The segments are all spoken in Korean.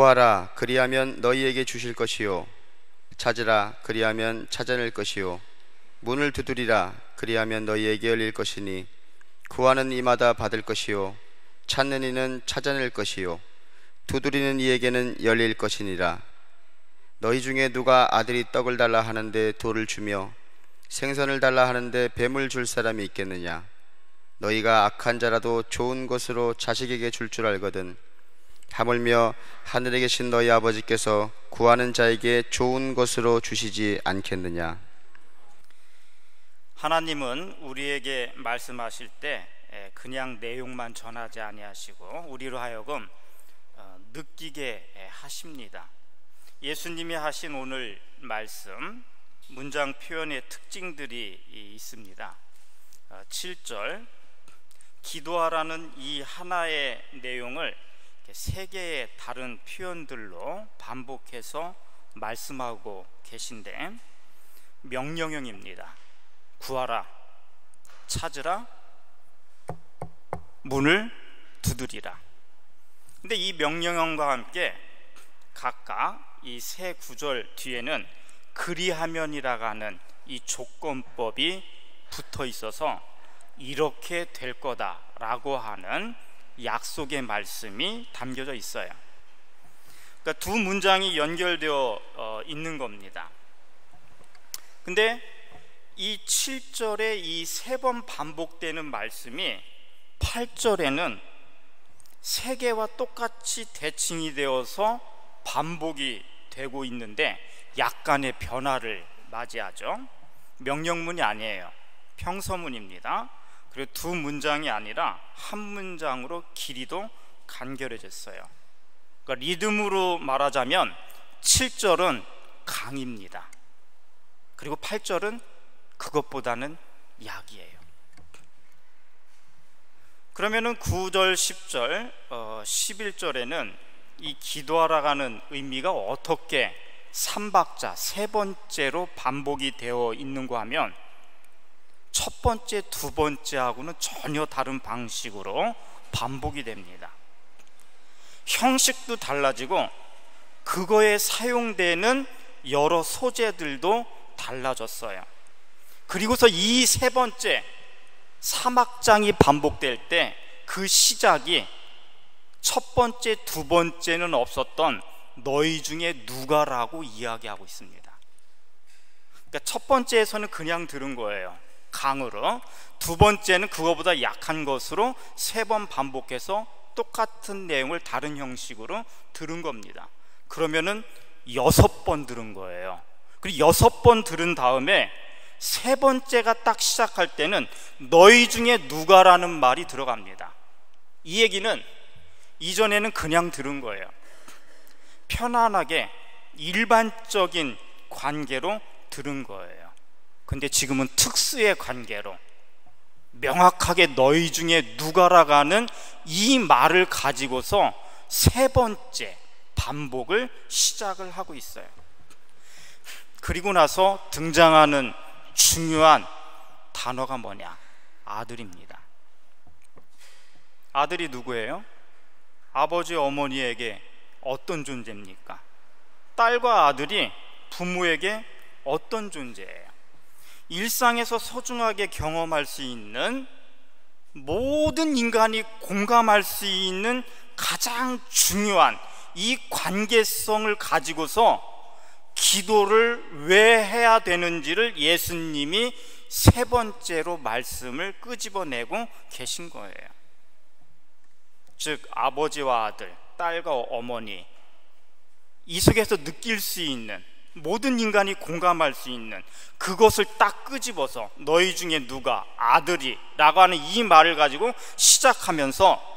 구하라. 그리하면 너희에게 주실 것이요. 찾으라. 그리하면 찾아낼 것이요. 문을 두드리라. 그리하면 너희에게 열릴 것이니 구하는 이마다 받을 것이요. 찾는 이는 찾아낼 것이요. 두드리는 이에게는 열릴 것이니라. 너희 중에 누가 아들이 떡을 달라 하는데 돌을 주며 생선을 달라 하는데 뱀을 줄 사람이 있겠느냐? 너희가 악한 자라도 좋은 것으로 자식에게 줄줄 알거든 하물며 하늘에 계신 너희 아버지께서 구하는 자에게 좋은 것으로 주시지 않겠느냐 하나님은 우리에게 말씀하실 때 그냥 내용만 전하지 아니하시고 우리로 하여금 어, 느끼게 하십니다. 예수님이 하신 오늘 말씀 문장 표현의 특징들이 있습니다. 7절 어, 기도하라는 이 하나의 내용을 세 개의 다른 표현들로 반복해서 말씀하고 계신데 명령형입니다. 구하라, 찾으라, 문을 두드리라. 근데 이 명령형과 함께 각각 이 세 구절 뒤에는 그리하면이라고 하는 이 조건법이 붙어 있어서 이렇게 될 거다라고 하는 약속의 말씀이 담겨져 있어요. 그러니까 두 문장이 연결되어 어, 있는 겁니다. 근데 이 7절에 이 세 번 반복되는 말씀이 8절에는 세 개와 똑같이 대칭이 되어서 반복이 되고 있는데 약간의 변화를 맞이하죠. 명령문이 아니에요. 평서문입니다. 그리고 두 문장이 아니라 한 문장으로 길이도 간결해졌어요. 그러니까 리듬으로 말하자면 7절은 강입니다. 그리고 8절은 그것보다는 약이에요. 그러면은 9절, 10절, 어, 11절에는 이 기도하라 가는 의미가 어떻게 삼박자 세 번째로 반복이 되어 있는가 하면 첫 번째, 두 번째하고는 전혀 다른 방식으로 반복이 됩니다. 형식도 달라지고 그거에 사용되는 여러 소재들도 달라졌어요. 그리고서 이 세 번째 사막장이 반복될 때 그 시작이 첫 번째, 두 번째는 없었던 너희 중에 누가라고 이야기하고 있습니다. 그러니까 첫 번째에서는 그냥 들은 거예요. 강으로. 두 번째는 그거보다 약한 것으로 세 번 반복해서 똑같은 내용을 다른 형식으로 들은 겁니다. 그러면은 여섯 번 들은 거예요. 그리고 여섯 번 들은 다음에 세 번째가 딱 시작할 때는 너희 중에 누가라는 말이 들어갑니다. 이 얘기는 이전에는 그냥 들은 거예요. 편안하게 일반적인 관계로 들은 거예요. 근데 지금은 특수의 관계로 명확하게 너희 중에 누가라가는 이 말을 가지고서 세 번째 반복을 시작을 하고 있어요. 그리고 나서 등장하는 중요한 단어가 뭐냐? 아들입니다. 아들이 누구예요? 아버지 어머니에게 어떤 존재입니까? 딸과 아들이 부모에게 어떤 존재예요? 일상에서 소중하게 경험할 수 있는 모든 인간이 공감할 수 있는 가장 중요한 이 관계성을 가지고서 기도를 왜 해야 되는지를 예수님이 세 번째로 말씀을 끄집어내고 계신 거예요. 즉, 아버지와 아들, 딸과 어머니, 이 속에서 느낄 수 있는 모든 인간이 공감할 수 있는 그것을 딱 끄집어서 너희 중에 누가 아들이 라고 하는 이 말을 가지고 시작하면서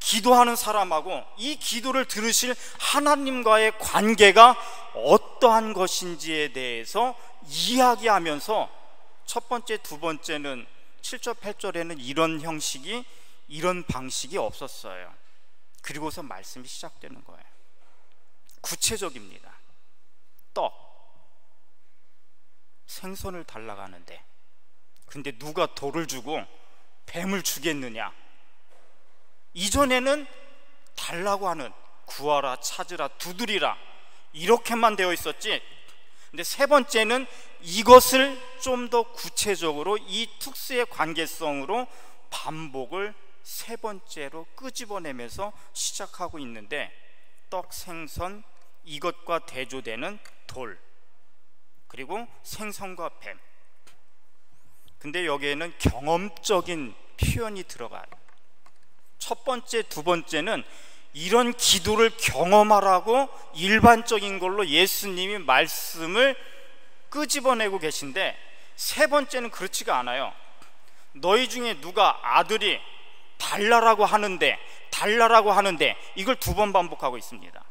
기도하는 사람하고 이 기도를 들으실 하나님과의 관계가 어떠한 것인지에 대해서 이야기하면서 첫 번째, 두 번째는 7절, 8절에는 이런 형식이 이런 방식이 없었어요. 그리고서 말씀이 시작되는 거예요. 구체적입니다. 떡, 생선을 달라가는데, 근데 누가 돌을 주고 뱀을 주겠느냐? 이전에는 달라고 하는 구하라 찾으라 두드리라 이렇게만 되어 있었지. 근데 세 번째는 이것을 좀 더 구체적으로 이 특수의 관계성으로 반복을 세 번째로 끄집어내면서 시작하고 있는데 떡 생선 이것과 대조되는 돌 그리고 생선과 뱀 근데 여기에는 경험적인 표현이 들어가요 첫 번째 두 번째는 이런 기도를 경험하라고 일반적인 걸로 예수님이 말씀을 끄집어내고 계신데 세 번째는 그렇지가 않아요. 너희 중에 누가 아들이 달라라고 하는데 달라라고 하는데 이걸 두 번 반복하고 있습니다.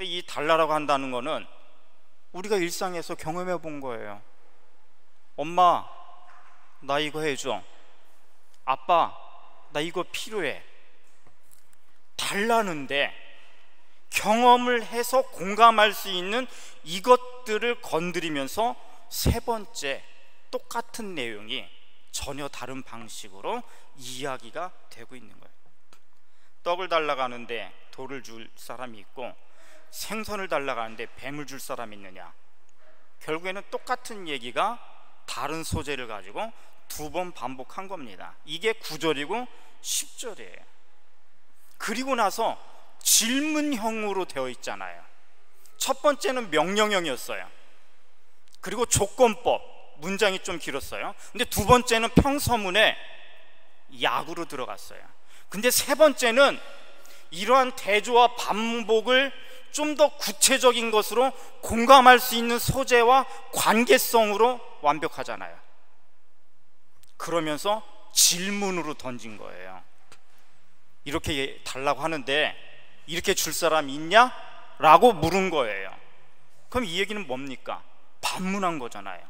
이 달라라고 한다는 거는 우리가 일상에서 경험해 본 거예요. 엄마, 나 이거 해줘. 아빠, 나 이거 필요해. 달라는데 경험을 해서 공감할 수 있는 이것들을 건드리면서 세 번째 똑같은 내용이 전혀 다른 방식으로 이야기가 되고 있는 거예요. 떡을 달라가는데 돌을 줄 사람이 있고 생선을 달라가는데 뱀을 줄 사람이 있느냐? 결국에는 똑같은 얘기가 다른 소재를 가지고 두 번 반복한 겁니다. 이게 9절이고 10절이에요. 그리고 나서 질문형으로 되어 있잖아요. 첫 번째는 명령형이었어요. 그리고 조건법 문장이 좀 길었어요. 근데 두 번째는 평서문에 약으로 들어갔어요. 근데 세 번째는 이러한 대조와 반복을 좀 더 구체적인 것으로 공감할 수 있는 소재와 관계성으로 완벽하잖아요. 그러면서 질문으로 던진 거예요. 이렇게 달라고 하는데 이렇게 줄 사람 있냐? 라고 물은 거예요. 그럼 이 얘기는 뭡니까? 반문한 거잖아요.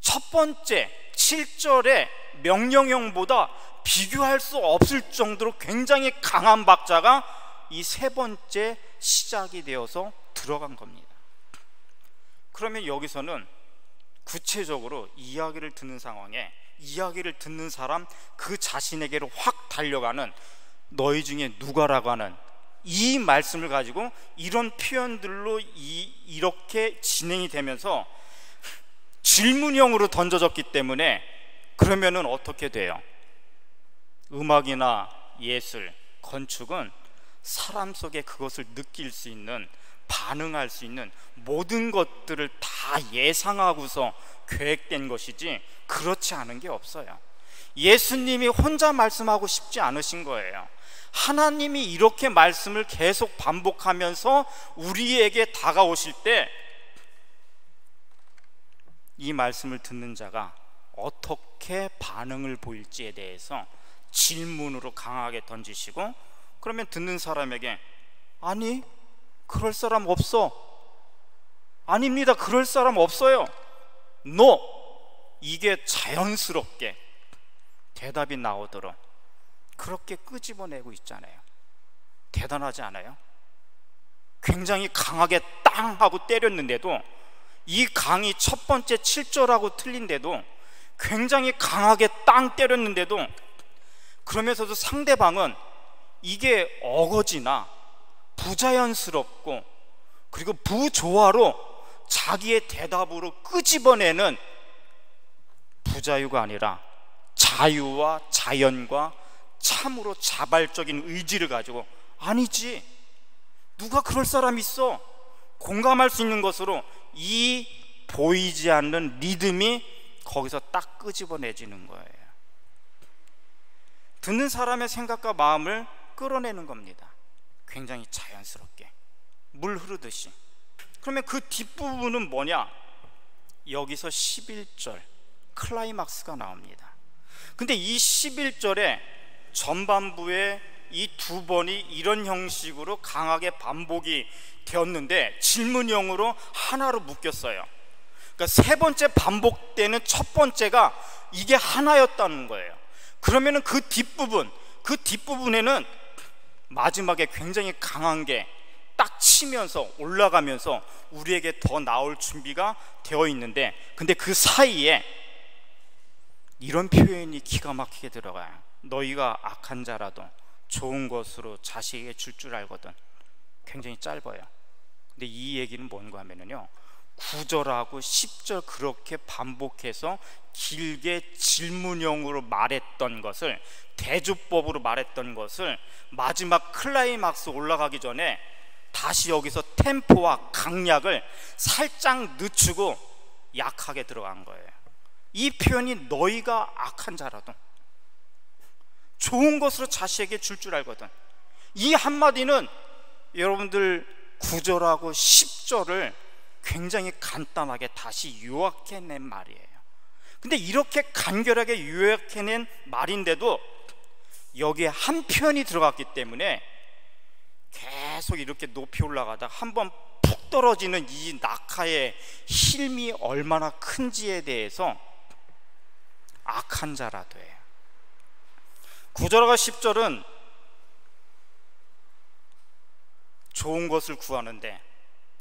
첫 번째 7절의 명령형보다 비교할 수 없을 정도로 굉장히 강한 박자가 이 세 번째 시작이 되어서 들어간 겁니다. 그러면 여기서는 구체적으로 이야기를 듣는 상황에 이야기를 듣는 사람 그 자신에게로 확 달려가는 너희 중에 누가라고 하는 이 말씀을 가지고 이런 표현들로 이, 이렇게 진행이 되면서 질문형으로 던져졌기 때문에 그러면은 어떻게 돼요? 음악이나 예술, 건축은 사람 속에 그것을 느낄 수 있는 반응할 수 있는 모든 것들을 다 예상하고서 계획된 것이지 그렇지 않은 게 없어요. 예수님이 혼자 말씀하고 싶지 않으신 거예요. 하나님이 이렇게 말씀을 계속 반복하면서 우리에게 다가오실 때 이 말씀을 듣는 자가 어떻게 반응을 보일지에 대해서 질문으로 강하게 던지시고 그러면 듣는 사람에게 아니 그럴 사람 없어 아닙니다 그럴 사람 없어요 no 이게 자연스럽게 대답이 나오도록 그렇게 끄집어내고 있잖아요. 대단하지 않아요? 굉장히 강하게 땅 하고 때렸는데도 이 강이 첫 번째 7절하고 틀린데도 굉장히 강하게 땅 때렸는데도 그러면서도 상대방은 이게 어거지나 부자연스럽고 그리고 부조화로 자기의 대답으로 끄집어내는 부자유가 아니라 자유와 자연과 참으로 자발적인 의지를 가지고 아니지. 누가 그럴 사람 있어? 공감할 수 있는 것으로 이 보이지 않는 리듬이 거기서 딱 끄집어내지는 거예요. 듣는 사람의 생각과 마음을 끌어내는 겁니다. 굉장히 자연스럽게. 물 흐르듯이. 그러면 그 뒷부분은 뭐냐? 여기서 11절 클라이막스가 나옵니다. 근데 이 11절에 전반부에 이 두 번이 이런 형식으로 강하게 반복이 되었는데 질문형으로 하나로 묶였어요. 그러니까 세 번째 반복되는 첫 번째가 이게 하나였다는 거예요. 그러면 은 그 뒷부분, 그 뒷부분에는 마지막에 굉장히 강한 게 딱 치면서 올라가면서 우리에게 더 나올 준비가 되어 있는데 근데 그 사이에 이런 표현이 기가 막히게 들어가요. 너희가 악한 자라도 좋은 것으로 자식에게 줄 줄 알거든. 굉장히 짧아요. 근데 이 얘기는 뭔가 하면은요. 9절하고 10절 그렇게 반복해서 길게 질문형으로 말했던 것을 대주법으로 말했던 것을 마지막 클라이막스 올라가기 전에 다시 여기서 템포와 강약을 살짝 늦추고 약하게 들어간 거예요. 이 표현이 너희가 악한 자라도 좋은 것으로 자식에게 줄 줄 알거든. 이 한마디는 여러분들 9절하고 10절을 굉장히 간단하게 다시 요약해낸 말이에요. 근데 이렇게 간결하게 요약해낸 말인데도 여기에 한 편이 들어갔기 때문에 계속 이렇게 높이 올라가다 한 번 푹 떨어지는 이 낙하의 힘이 얼마나 큰지에 대해서 악한 자라 돼. 9절과 10절은 좋은 것을 구하는데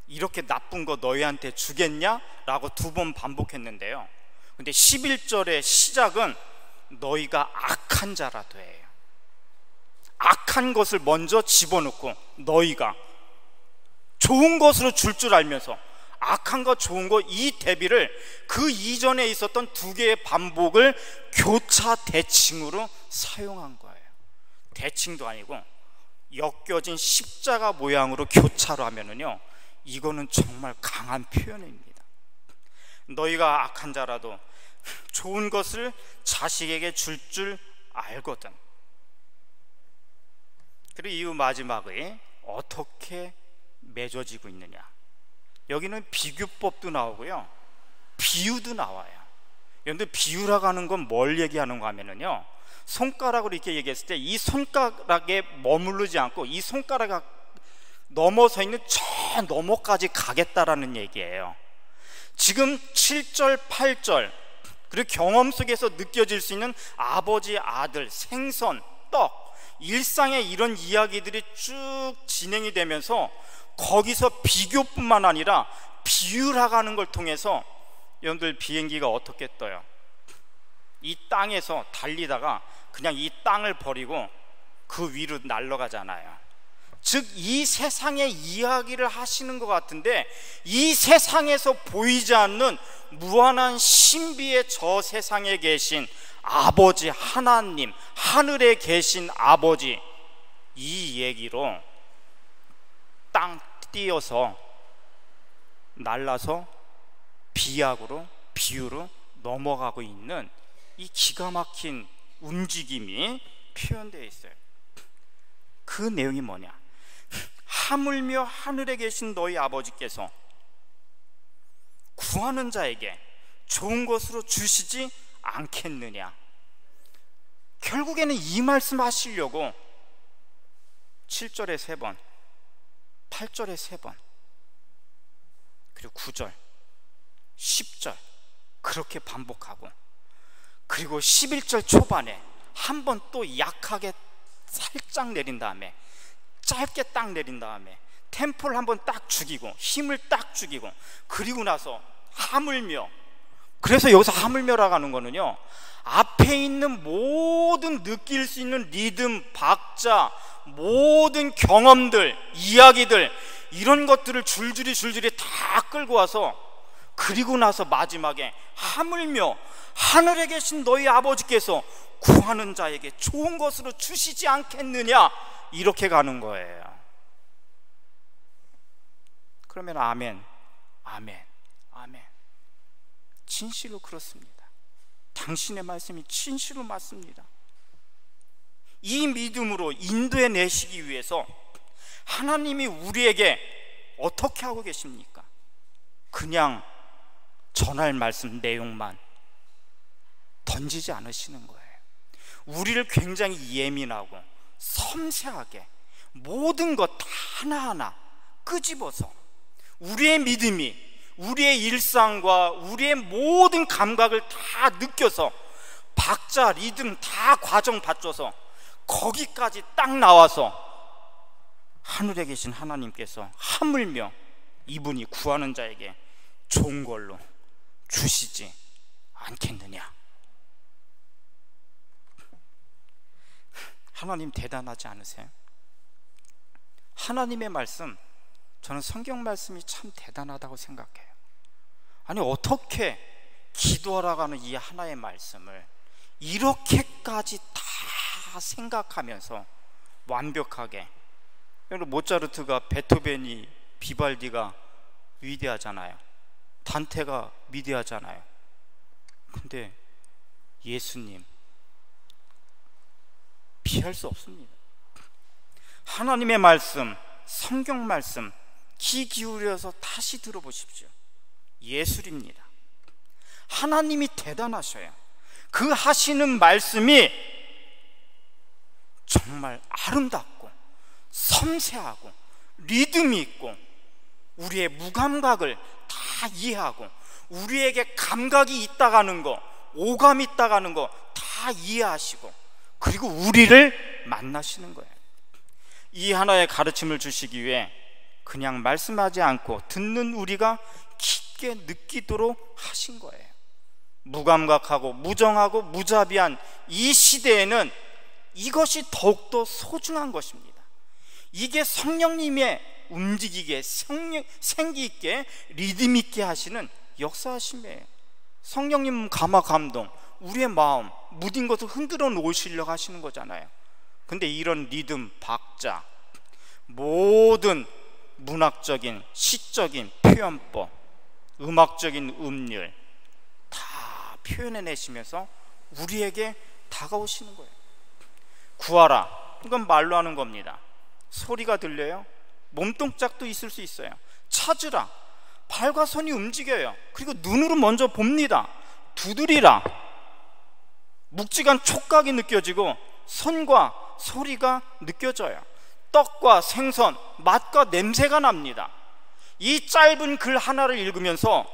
이렇게 나쁜 거 너희한테 주겠냐? 라고 두 번 반복했는데요. 근데 11절의 시작은 너희가 악한 자라 돼요. 악한 것을 먼저 집어넣고 너희가 좋은 것으로 줄줄 알면서 악한 것 좋은 것 이 대비를 그 이전에 있었던 두 개의 반복을 교차 대칭으로 사용한 거예요. 대칭도 아니고 엮여진 십자가 모양으로 교차로 하면은요 이거는 정말 강한 표현입니다. 너희가 악한 자라도 좋은 것을 자식에게 줄줄 알거든. 그리고 이후 마지막에 어떻게 맺어지고 있느냐. 여기는 비교법도 나오고요. 비유도 나와요. 여러분들 비유라고 하는 건 뭘 얘기하는가 하면은요. 손가락으로 이렇게 얘기했을 때 이 손가락에 머무르지 않고 이 손가락 넘어서 있는 저 너머까지 가겠다라는 얘기예요. 지금 7절, 8절 그리고 경험 속에서 느껴질 수 있는 아버지, 아들, 생선, 떡 일상의 이런 이야기들이 쭉 진행이 되면서 거기서 비교뿐만 아니라 비유라가는 걸 통해서 여러분들 비행기가 어떻게 떠요? 이 땅에서 달리다가 그냥 이 땅을 버리고 그 위로 날아가잖아요. 즉, 이 세상의 이야기를 하시는 것 같은데, 이 세상에서 보이지 않는 무한한 신비의 저 세상에 계신 아버지 하나님, 하늘에 계신 아버지, 이 얘기로 땅 띄어서 날라서 비약으로, 비유로 넘어가고 있는 이 기가 막힌 움직임이 표현되어 있어요. 그 내용이 뭐냐? 하물며 하늘에 계신 너희 아버지께서 구하는 자에게 좋은 것으로 주시지 않겠느냐? 결국에는 이 말씀 하시려고 7절에 세 번, 8절에 세 번, 그리고 9절, 10절 그렇게 반복하고 그리고 11절 초반에 한 번 또 약하게 살짝 내린 다음에 짧게 딱 내린 다음에 템포를 한번 딱 죽이고 힘을 딱 죽이고 그리고 나서 하물며 그래서 여기서 하물며라고 하는 거는요 앞에 있는 모든 느낄 수 있는 리듬, 박자, 모든 경험들, 이야기들 이런 것들을 줄줄이 줄줄이 다 끌고 와서 그리고 나서 마지막에 하물며 하늘에 계신 너희 아버지께서 구하는 자에게 좋은 것으로 주시지 않겠느냐 이렇게 가는 거예요. 그러면 아멘, 아멘, 아멘. 진실로 그렇습니다. 당신의 말씀이 진실로 맞습니다. 이 믿음으로 인도해 내시기 위해서 하나님이 우리에게 어떻게 하고 계십니까? 그냥 전할 말씀 내용만 던지지 않으시는 거예요. 우리를 굉장히 예민하고 섬세하게 모든 것 하나하나 끄집어서 우리의 믿음이 우리의 일상과 우리의 모든 감각을 다 느껴서 박자, 리듬 다 과정 받쳐서 거기까지 딱 나와서 하늘에 계신 하나님께서 하물며 이분이 구하는 자에게 좋은 걸로 주시지 않겠느냐? 하나님 대단하지 않으세요? 하나님의 말씀, 저는 성경 말씀이 참 대단하다고 생각해요. 아니, 어떻게 기도하라고 하는 이 하나의 말씀을 이렇게까지 다 생각하면서 완벽하게 여러분 모차르트가 베토벤이 비발디가 위대하잖아요. 단테가 위대하잖아요. 근데 예수님 피할 수 없습니다. 하나님의 말씀, 성경 말씀 귀 기울여서 다시 들어보십시오. 예술입니다. 하나님이 대단하셔요. 그 하시는 말씀이 정말 아름답고 섬세하고 리듬이 있고 우리의 무감각을 다 이해하고 우리에게 감각이 있다가는 거, 오감이 있다가는 거 다 이해하시고 그리고 우리를 만나시는 거예요. 이 하나의 가르침을 주시기 위해 그냥 말씀하지 않고 듣는 우리가 깊게 느끼도록 하신 거예요. 무감각하고 무정하고 무자비한 이 시대에는 이것이 더욱더 소중한 것입니다. 이게 성령님의 움직이게 성령, 생기 있게 리듬 있게 하시는 역사하심이에요. 성령님 감화 감동, 우리의 마음 무딘 것을 흔들어 놓으시려고 하시는 거잖아요. 근데 이런 리듬, 박자, 모든 문학적인 시적인 표현법, 음악적인 음률 다 표현해내시면서 우리에게 다가오시는 거예요. 구하라. 이건 말로 하는 겁니다. 소리가 들려요. 몸동작도 있을 수 있어요. 찾으라. 발과 손이 움직여요. 그리고 눈으로 먼저 봅니다. 두드리라. 묵직한 촉각이 느껴지고 손과 소리가 느껴져요. 떡과 생선, 맛과 냄새가 납니다. 이 짧은 글 하나를 읽으면서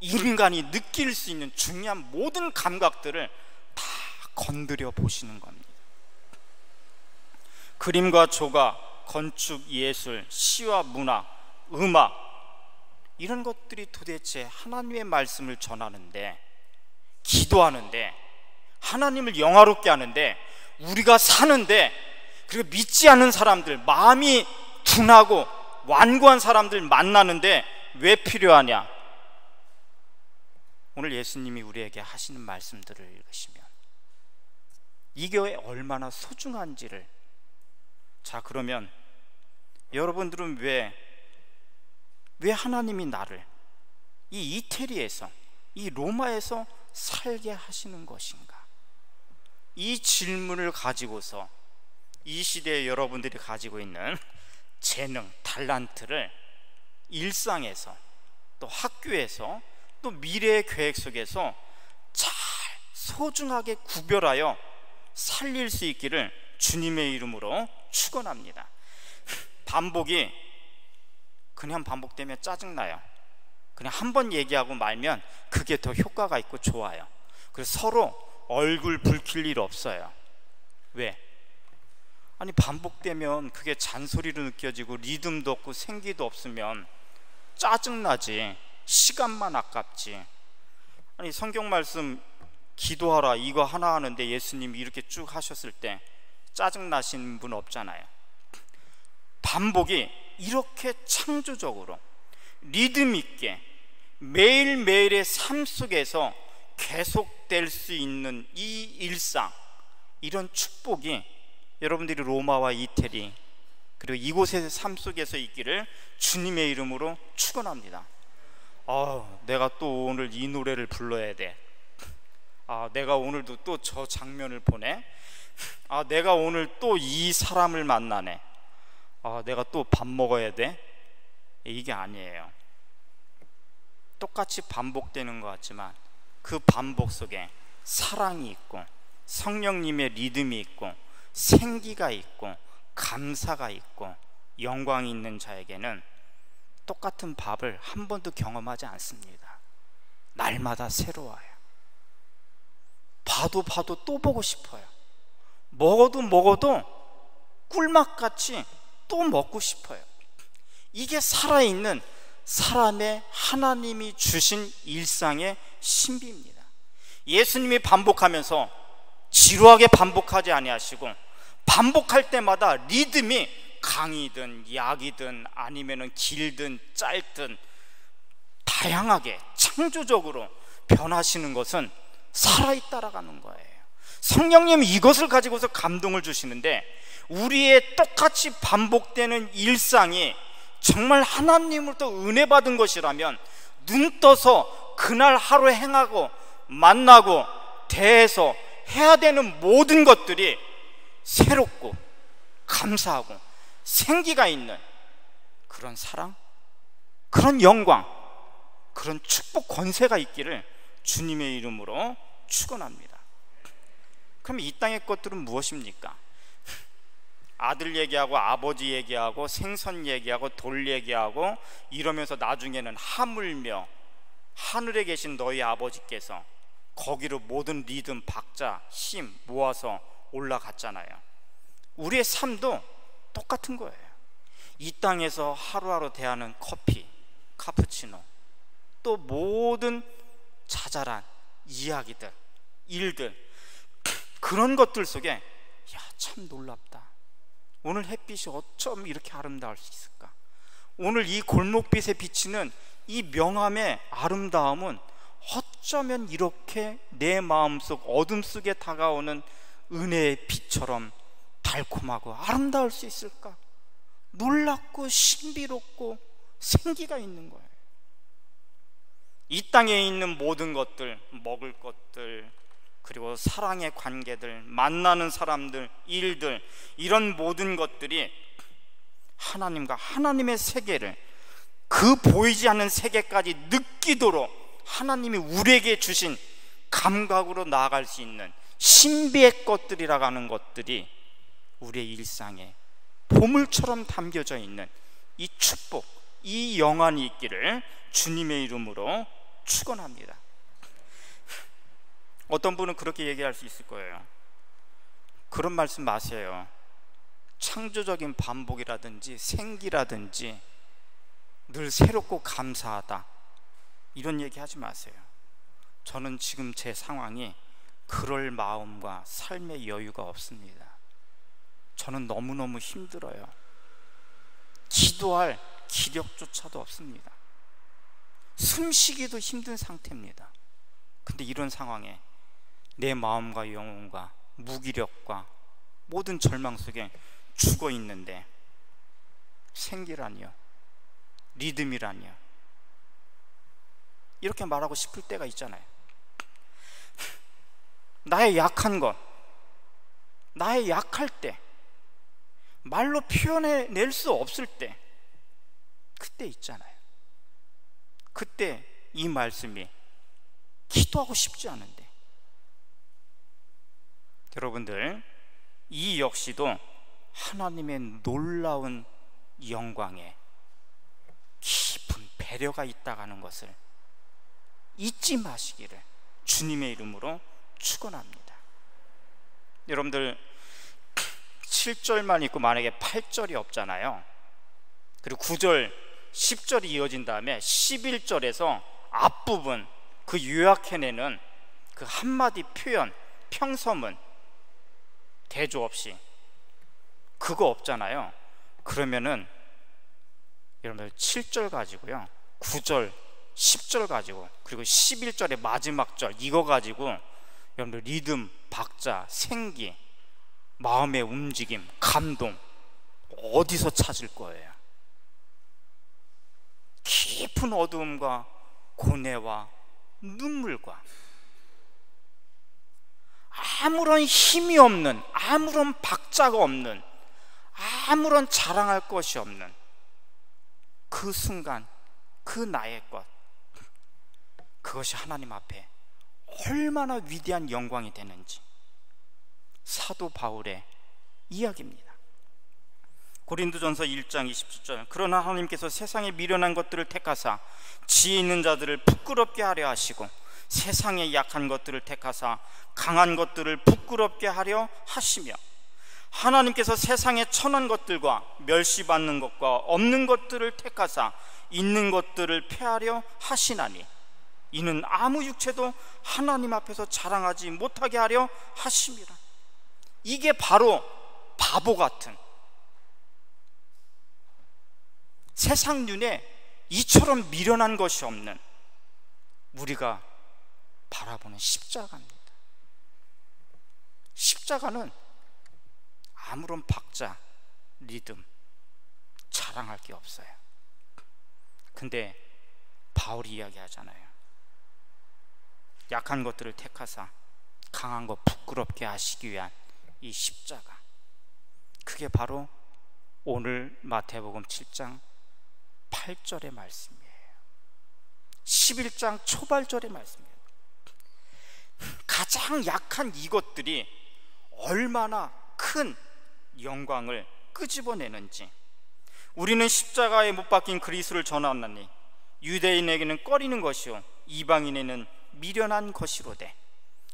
인간이 느낄 수 있는 중요한 모든 감각들을 다 건드려 보시는 겁니다. 그림과 조각, 건축, 예술, 시와 문학, 음악 이런 것들이 도대체 하나님의 말씀을 전하는데 기도하는데 하나님을 영화롭게 하는데 우리가 사는데 그리고 믿지 않는 사람들 마음이 둔하고 완고한 사람들 만나는데 왜 필요하냐? 오늘 예수님이 우리에게 하시는 말씀들을 읽으시면 이게 얼마나 소중한지를 자 그러면 여러분들은 왜, 왜 하나님이 나를 이 이태리에서 이 로마에서 살게 하시는 것인가? 이 질문을 가지고서 이 시대에 여러분들이 가지고 있는 재능, 달란트를 일상에서 또 학교에서 또 미래의 계획 속에서 잘 소중하게 구별하여 살릴 수 있기를 주님의 이름으로 축원합니다. 반복이 그냥 반복되면 짜증나요. 그냥 한 번 얘기하고 말면 그게 더 효과가 있고 좋아요. 그래서 서로 얼굴 붉힐 일 없어요. 왜? 아니 반복되면 그게 잔소리로 느껴지고 리듬도 없고 생기도 없으면 짜증나지. 시간만 아깝지. 아니 성경 말씀 기도하라 이거 하나 하는데 예수님이 이렇게 쭉 하셨을 때 짜증 나신 분 없잖아요. 반복이 이렇게 창조적으로 리듬 있게 매일매일의 삶 속에서 계속될 수 있는 이 일상 이런 축복이 여러분들이 로마와 이태리 그리고 이곳의 삶 속에서 있기를 주님의 이름으로 축원합니다. 아, 내가 또 오늘 이 노래를 불러야 돼. 아, 내가 오늘도 또 저 장면을 보내. 아, 내가 오늘 또 이 사람을 만나네. 아, 내가 또 밥 먹어야 돼. 이게 아니에요. 똑같이 반복되는 것 같지만 그 반복 속에 사랑이 있고 성령님의 리듬이 있고 생기가 있고 감사가 있고 영광이 있는 자에게는 똑같은 밥을 한 번도 경험하지 않습니다. 날마다 새로워요. 봐도 봐도 또 보고 싶어요. 먹어도 먹어도 꿀맛같이 또 먹고 싶어요. 이게 살아있는 사람의 하나님이 주신 일상의 신비입니다. 예수님이 반복하면서 지루하게 반복하지 아니하시고 반복할 때마다 리듬이 강이든 약이든 아니면은 길든 짧든 다양하게 창조적으로 변하시는 것은 살아있다라는 거예요. 성령님 이것을 가지고서 감동을 주시는데 우리의 똑같이 반복되는 일상이 정말 하나님으로부터 은혜 받은 것이라면 눈 떠서 그날 하루 행하고 만나고 대해서 해야 되는 모든 것들이 새롭고 감사하고 생기가 있는 그런 사랑, 그런 영광, 그런 축복 권세가 있기를 주님의 이름으로 축원합니다. 그럼 이 땅의 것들은 무엇입니까? 아들 얘기하고 아버지 얘기하고 생선 얘기하고 돌 얘기하고 이러면서 나중에는 하물며 하늘에 계신 너희 아버지께서 거기로 모든 리듬, 박자, 힘 모아서 올라갔잖아요. 우리의 삶도 똑같은 거예요. 이 땅에서 하루하루 대하는 커피, 카푸치노, 또 모든 자잘한 이야기들, 일들, 그런 것들 속에 야, 참 놀랍다. 오늘 햇빛이 어쩜 이렇게 아름다울 수 있을까? 오늘 이 골목빛에 비치는 이 명함의 아름다움은 어쩌면 이렇게 내 마음속 어둠 속에 다가오는 은혜의 빛처럼 달콤하고 아름다울 수 있을까? 놀랍고 신비롭고 생기가 있는 거예요. 이 땅에 있는 모든 것들, 먹을 것들, 그리고 사랑의 관계들, 만나는 사람들, 일들, 이런 모든 것들이 하나님과 하나님의 세계를 그 보이지 않는 세계까지 느끼도록 하나님이 우리에게 주신 감각으로 나아갈 수 있는 신비의 것들이라고 하는 것들이 우리의 일상에 보물처럼 담겨져 있는 이 축복, 이 영안이 있기를 주님의 이름으로 축원합니다. 어떤 분은 그렇게 얘기할 수 있을 거예요. 그런 말씀 마세요. 창조적인 반복이라든지 생기라든지 늘 새롭고 감사하다. 이런 얘기 하지 마세요. 저는 지금 제 상황이 그럴 마음과 삶의 여유가 없습니다. 저는 너무너무 힘들어요. 기도할 기력조차도 없습니다. 숨 쉬기도 힘든 상태입니다. 근데 이런 상황에 내 마음과 영혼과 무기력과 모든 절망 속에 죽어 있는데 생기라니요. 리듬이라니요. 이렇게 말하고 싶을 때가 있잖아요. 나의 약한 것, 나의 약할 때, 말로 표현해낼 수 없을 때, 그때 있잖아요. 그때 이 말씀이 기도하고 싶지 않은데, 여러분들 이 역시도 하나님의 놀라운 영광에 깊은 배려가 있다가는 것을 잊지 마시기를 주님의 이름으로 축원합니다. 여러분들 7절만 있고 만약에 8절이 없잖아요. 그리고 9절, 10절이 이어진 다음에 11절에서 앞부분 그 요약해내는 그 한마디 표현, 평서문 대조 없이 그거 없잖아요. 그러면은 여러분들 7절 가지고요. 9절, 10절 가지고 그리고 11절의 마지막 절 이거 가지고 여러분들 리듬, 박자, 생기, 마음의 움직임, 감동 어디서 찾을 거예요? 깊은 어두움과 고뇌와 눈물과 아무런 힘이 없는, 아무런 박자가 없는, 아무런 자랑할 것이 없는 그 순간, 그 나의 것, 그것이 하나님 앞에 얼마나 위대한 영광이 되는지. 사도 바울의 이야기입니다. 고린도전서 1장 27절. 그러나 하나님께서 세상에 미련한 것들을 택하사 지혜 있는 자들을 부끄럽게 하려 하시고 세상에 약한 것들을 택하사 강한 것들을 부끄럽게 하려 하시며 하나님께서 세상에 천한 것들과 멸시받는 것과 없는 것들을 택하사 있는 것들을 폐하려 하시나니 이는 아무 육체도 하나님 앞에서 자랑하지 못하게 하려 하심이라 이게 바로 바보 같은 세상 눈에 이처럼 미련한 것이 없는 우리가 바라보는 십자가입니다. 십자가는 아무런 박자, 리듬, 자랑할 게 없어요. 근데 바울이 이야기하잖아요. 약한 것들을 택하사 강한 것 부끄럽게 하시기 위한 이 십자가. 그게 바로 오늘 마태복음 7장 8절의 말씀이에요. 11장 초발절의 말씀이에요. 가장 약한 이것들이 얼마나 큰 영광을 끄집어내는지 우리는 십자가에 못 박힌 그리스를 전하나니 유대인에게는 꺼리는 것이요 이방인에는 미련한 것이로되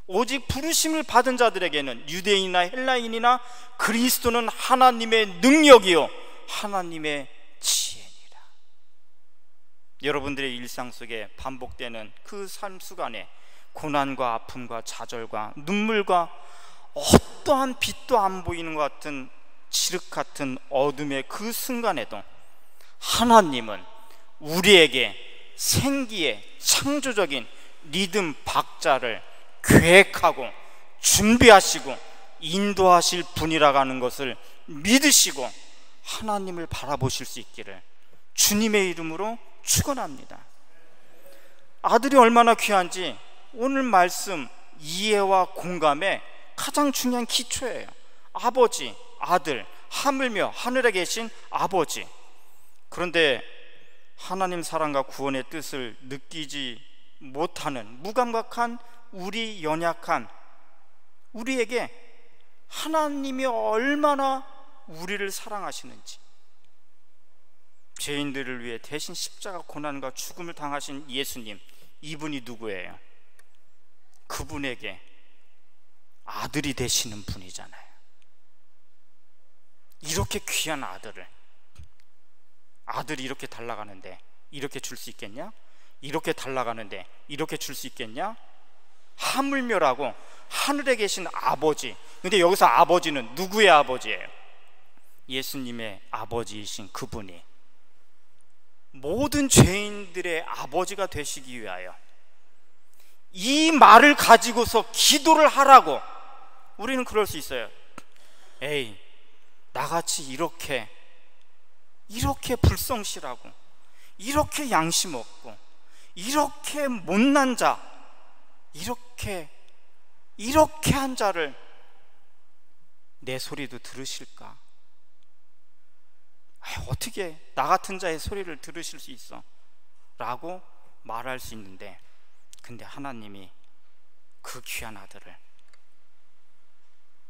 오직 부르심을 받은 자들에게는 유대인이나 헬라인이나 그리스도는 하나님의 능력이요 하나님의 지혜니라. 여러분들의 일상 속에 반복되는 그 삶 수간에 고난과 아픔과 좌절과 눈물과 어떠한 빛도 안 보이는 것 같은 칠흑 같은 어둠의 그 순간에도 하나님은 우리에게 생기의 창조적인 리듬 박자를 계획하고 준비하시고 인도하실 분이라고 하는 것을 믿으시고 하나님을 바라보실 수 있기를 주님의 이름으로 축원합니다. 아들이 얼마나 귀한지 오늘 말씀 이해와 공감의 가장 중요한 기초예요. 아버지, 아들, 하물며 하늘에 계신 아버지. 그런데 하나님 사랑과 구원의 뜻을 느끼지 못하는 무감각한 우리 연약한 우리에게 하나님이 얼마나 우리를 사랑하시는지 죄인들을 위해 대신 십자가 고난과 죽음을 당하신 예수님 이분이 누구예요? 그분에게 아들이 되시는 분이잖아요. 이렇게 귀한 아들을 아들이 이렇게 달라가는데 이렇게 줄 수 있겠냐? 이렇게 달라가는데 이렇게 줄 수 있겠냐? 하물며라고 하늘에 계신 아버지. 근데 여기서 아버지는 누구의 아버지예요? 예수님의 아버지이신 그분이 모든 죄인들의 아버지가 되시기 위하여 이 말을 가지고서 기도를 하라고 우리는 그럴 수 있어요. 에이, 나같이 이렇게 이렇게 불성실하고 이렇게 양심 없고 이렇게 못난 자 이렇게 이렇게 한 자를 내 소리도 들으실까? 어떻게 나 같은 자의 소리를 들으실 수 있어? 라고 말할 수 있는데 근데 하나님이 그 귀한 아들을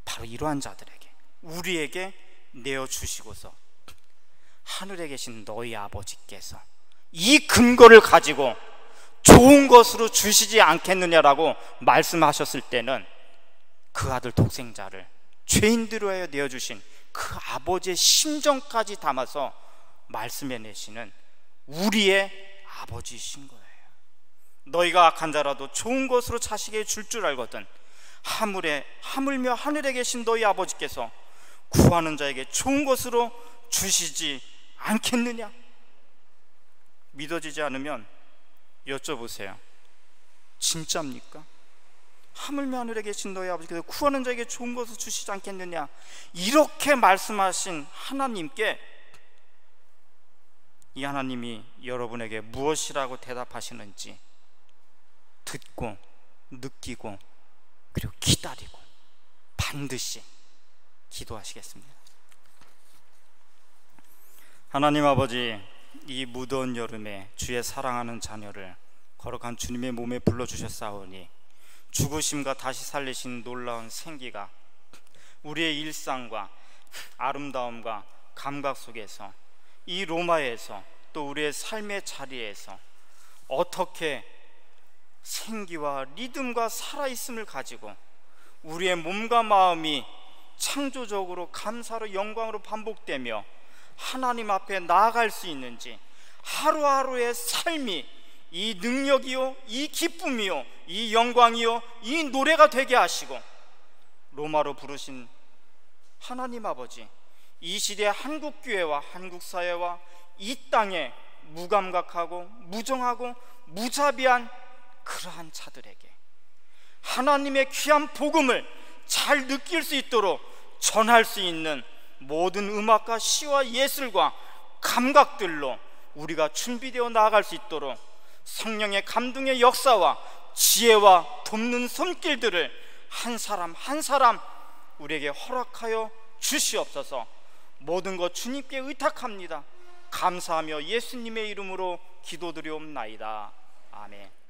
바로 이러한 자들에게 우리에게 내어 주시고서 하늘에 계신 너희 아버지께서 이 근거를 가지고 좋은 것으로 주시지 않겠느냐라고 말씀하셨을 때는 그 아들 독생자를 죄인들로 하여 내어 주신 그 아버지의 심정까지 담아서 말씀해 내시는 우리의 아버지이신 거예요. 너희가 악한 자라도 좋은 것으로 자식에게 줄 줄 알거든 하물에 하물며 하늘에 계신 너희 아버지께서 구하는 자에게 좋은 것으로 주시지 않겠느냐? 믿어지지 않으면 여쭤보세요. 진짜입니까? 하물며 하늘에 계신 너희 아버지께서 구하는 자에게 좋은 것을 주시지 않겠느냐? 이렇게 말씀하신 하나님께 이 하나님이 여러분에게 무엇이라고 대답하시는지 듣고 느끼고 그리고 기다리고 반드시 기도하시겠습니다. 하나님 아버지, 이 무더운 여름에 주의 사랑하는 자녀를 거룩한 주님의 몸에 불러주셨사오니 죽으심과 다시 살리신 놀라운 생기가 우리의 일상과 아름다움과 감각 속에서 이 로마에서 또 우리의 삶의 자리에서 어떻게 생기와 리듬과 살아있음을 가지고 우리의 몸과 마음이 창조적으로 감사로 영광으로 반복되며 하나님 앞에 나아갈 수 있는지 하루하루의 삶이 이 능력이요, 이 기쁨이요, 이 영광이요, 이 노래가 되게 하시고 로마로 부르신 하나님 아버지 이 시대 한국 교회와 한국 사회와 이 땅에 무감각하고 무정하고 무자비한 그러한 자들에게 하나님의 귀한 복음을 잘 느낄 수 있도록 전할 수 있는 모든 음악과 시와 예술과 감각들로 우리가 준비되어 나아갈 수 있도록 성령의 감동의 역사와 지혜와 돕는 손길들을 한 사람 한 사람 우리에게 허락하여 주시옵소서. 모든 것 주님께 의탁합니다. 감사하며 예수님의 이름으로 기도드리옵나이다. 아멘